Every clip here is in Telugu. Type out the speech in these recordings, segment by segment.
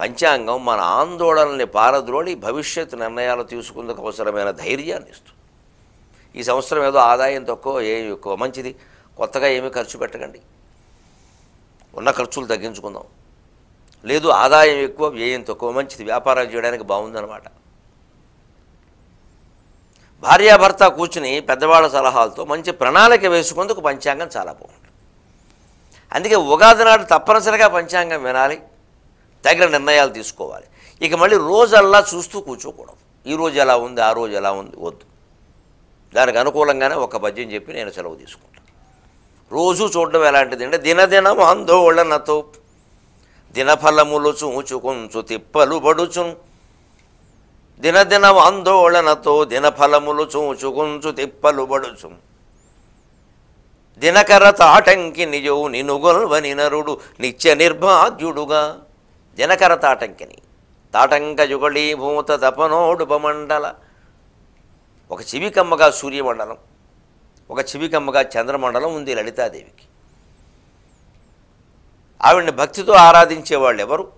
పంచాంగం మన ఆందోళనల్ని పారద్రోడి భవిష్యత్ నిర్ణయాలు తీసుకుందుకు అవసరమైన ధైర్యాన్ని ఇస్తుంది. ఈ సంవత్సరం ఏదో ఆదాయం తక్కువ ఏ ఎక్కువ మంచిది. కొత్తగా ఏమీ ఖర్చు పెట్టకండి. ఉన్న ఖర్చులు తగ్గించుకుందాం. లేదు ఆదాయం ఎక్కువ వ్యయం తక్కువ మంచిది. వ్యాపారాలు చేయడానికి బాగుందన్నమాట. భార్యాభర్త కూర్చుని పెద్దవాళ్ళ సలహాలతో మంచి ప్రణాళిక వేసుకుందుకు పంచాంగం చాలా బాగుంటుంది. అందుకే ఉగాది నాడు తప్పనిసరిగా పంచాంగం వినాలి. తగిన నిర్ణయాలు తీసుకోవాలి. ఇక మళ్ళీ రోజల్లా చూస్తూ కూర్చోకూడదు. ఈ రోజు ఎలా ఉంది ఆ రోజు ఎలా ఉంది వద్దు. దానికి అనుకూలంగానే ఒక పద్యం చెప్పి నేను సెలవు తీసుకుంటాను రోజు చూడడం ఎలాంటిది అంటే దినదినం ఆందోళనతో దినఫలములు చూచుకొంచు తిప్పలు పడుచును దినదినం ఆందోళనతో దినఫలములు చూచుకొంచు తిప్పలు పడుచు. దినకర తాటంకి నిజో నినుగొల్వని నిత్య నిర్భాగ్యుడుగా. దినకర తాటంకిని. తాటంక యుగళీభూత తపనోడుపమండల ఒక చివికమ్మగా సూర్యమండలం. ఒక చివికమ్మగా చంద్రమండలం ఉంది లలితాదేవికి. ఆవిడ్ని భక్తితో ఆరాధించే వాళ్ళు ఎవరు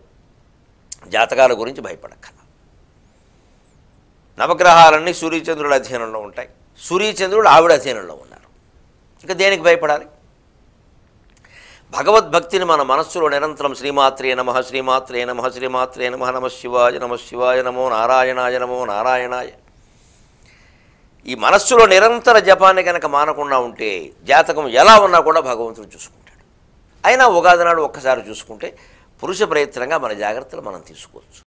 జాతకాల గురించి భయపడక్కల నవగ్రహాలన్నీ సూర్యచంద్రుడు అధీనంలో ఉంటాయి. సూర్యచంద్రుడు ఆవిడ అధీనంలో ఉన్నారు. ఇక దేనికి భయపడాలి? భగవద్భక్తిని మన మనస్సులో నిరంతరం శ్రీమాత్రే నమ శ్రీమాత్రే నమ శ్రీమాత్రే నమ నమ శివాయ నమ శివాయ నమో నారాయణాయ నమో నారాయణాయ. ఈ మనస్సులో నిరంతర జపాన్ని కనుక మానకుండా ఉంటే జాతకం ఎలా ఉన్నా కూడా భగవంతుడు చూసుకుంటాడు. అయినా ఉగాది నాడు ఒక్కసారి చూసుకుంటే పురుష ప్రయత్నంగా మన జాగ్రత్తలు మనం తీసుకోవచ్చు.